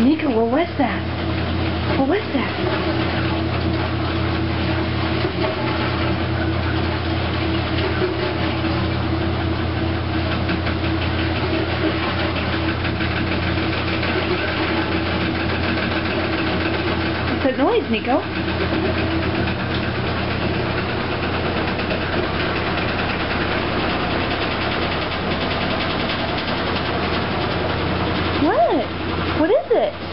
Nico, what was that? What was that? What's that noise, Nico? What is it?